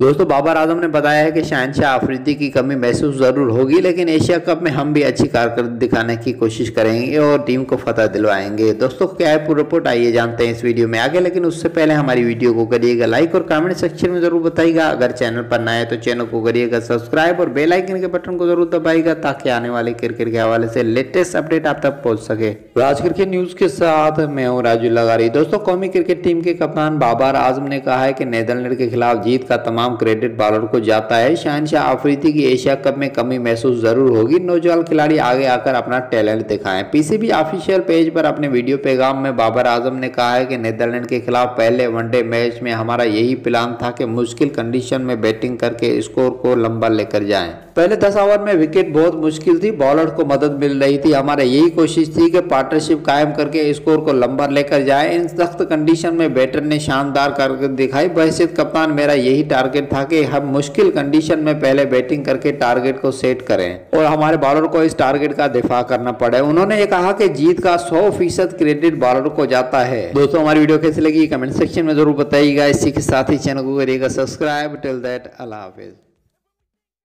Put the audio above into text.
दोस्तों, बाबर आज़म ने बताया है कि शहनशाह आफरीदी की कमी महसूस ज़रूर होगी, लेकिन एशिया कप में हम भी अच्छी कारकर्दगी दिखाने की कोशिश करेंगे और टीम को फतह दिलवाएँगे। दोस्तों, क्या है पूरा रिपोर्ट? आइए जानते हैं इस वीडियो में आगे, लेकिन उससे पहले हमारी वीडियो को करिएगा लाइक और कमेंट सेक्शन में ज़रूर बताइएगा। अगर चैनल पर है तो चैनल को करिएगा सब्सक्राइब और बेलाइकन के बटन को ज़रूर दबाएगा ताकि आने वाले क्रिकेट के हवाले से लेटेस्ट अपडेट आप तक पहुँच सके। आज क्रिकेट न्यूज़ के साथ मैं हूँ राजू लगारी। दोस्तों, कौमी क्रिकेट टीम के कप्तान बाबर आज़म ने कहा है कि नेदरलैंड के खिलाफ जीत का तमाम तमाम क्रेडिट बॉलर को जाता है। शहनशाह आफरीदी की एशिया कप में कमी महसूस ज़रूर होगी। नौजवान खिलाड़ी आगे आकर अपना टैलेंट दिखाएँ। पीसीबी ऑफिशियल पेज पर अपने वीडियो पैगाम में बाबर आज़म ने कहा है कि नीदरलैंड के खिलाफ पहले वनडे मैच में हमारा यही प्लान था कि मुश्किल कंडीशन में बैटिंग करके स्कोर को लंबा लेकर जाएँ। पहले दस ओवर में विकेट बहुत मुश्किल थी। बॉलर को मदद मिल रही थी। हमारा यही कोशिश थी कि पार्टनरशिप कायम करके स्कोर को लंबा लेकर जाए। इन सख्त कंडीशन में बैटर ने शानदार करके दिखाई। बहसियत कप्तान मेरा यही टारगेट था हम मुश्किल कंडीशन में पहले बैटिंग करके टारगेट को सेट करें। और हमारे बॉलर को इस टारगेट का दिफा करना पड़े। उन्होंने ये कहा कि जीत का सौ फ़ीसद क्रेडिट बॉलर को जाता है। दोस्तों, हमारी वीडियो कैसी लगी? कमेंट सेक्शन में ज़रूर बताइएगा। इसी के साथ ही चैनल को करिएगा सब्सक्राइब टिल दैट अल्लाह हाफिज